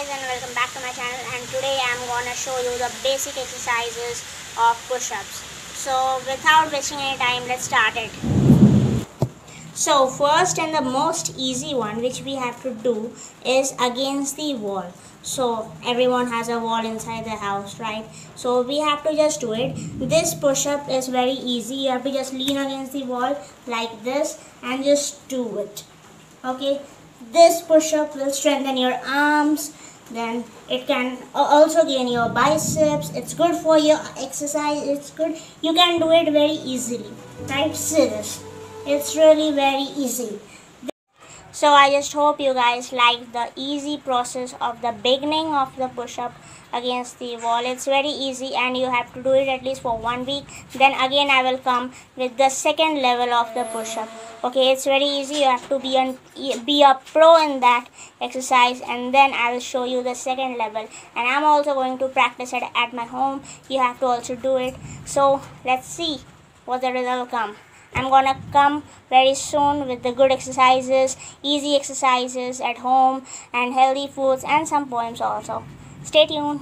guys and welcome back to my channel and today I'm gonna show you the basic exercises of push-ups. So without wasting any time let's start it. So first and the most easy one which we have to do is against the wall. So everyone has a wall inside the house right. So we have to just do it. This push-up is very easy. You have to just lean against the wall like this and just do it. Okay, this push-up will strengthen your arms then it can uh, also gain your biceps. It's good for your exercise. It's good. You can do it very easily, right? Serious. It's really very easy. So I just hope you guys like the easy process of the beginning of the push-up against the wall. It's very easy and you have to do it at least for one week. Then again I will come with the second level of the push-up. Okay, it's very easy. You have to be, an, be a pro in that exercise and then I will show you the second level. And I'm also going to practice it at my home. You have to also do it. So let's see what the result come. I'm gonna come very soon with the good exercises, easy exercises at home, and healthy foods, and some poems also. Stay tuned.